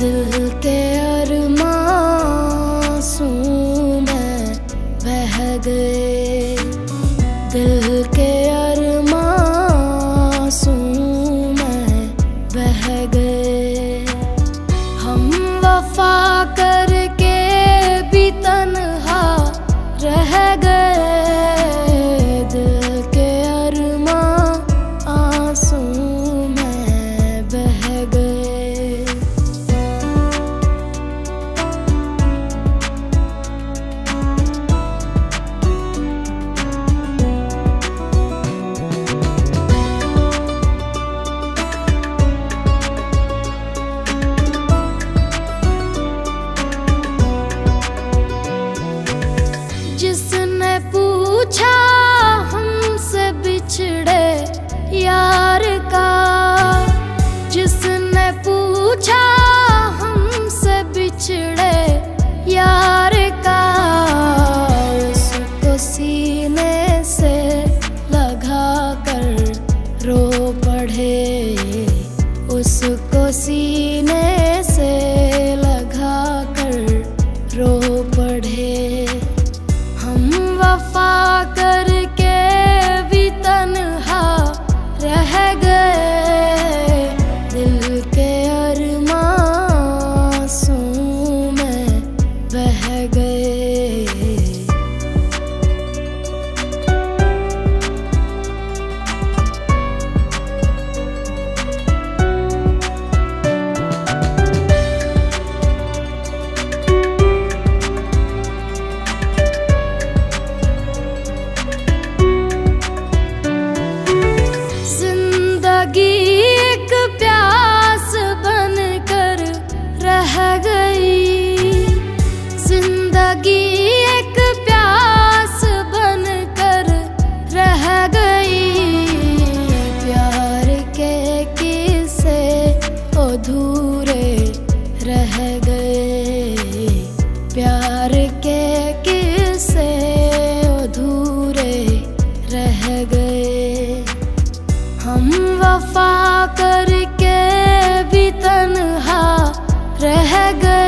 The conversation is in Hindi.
दिल के अरमासूं में गए। दिल रो पढ़े उसको सी अधूरे रह गए। प्यार के किसे अधूरे रह गए। हम वफा करके भी तन्हा रह गए।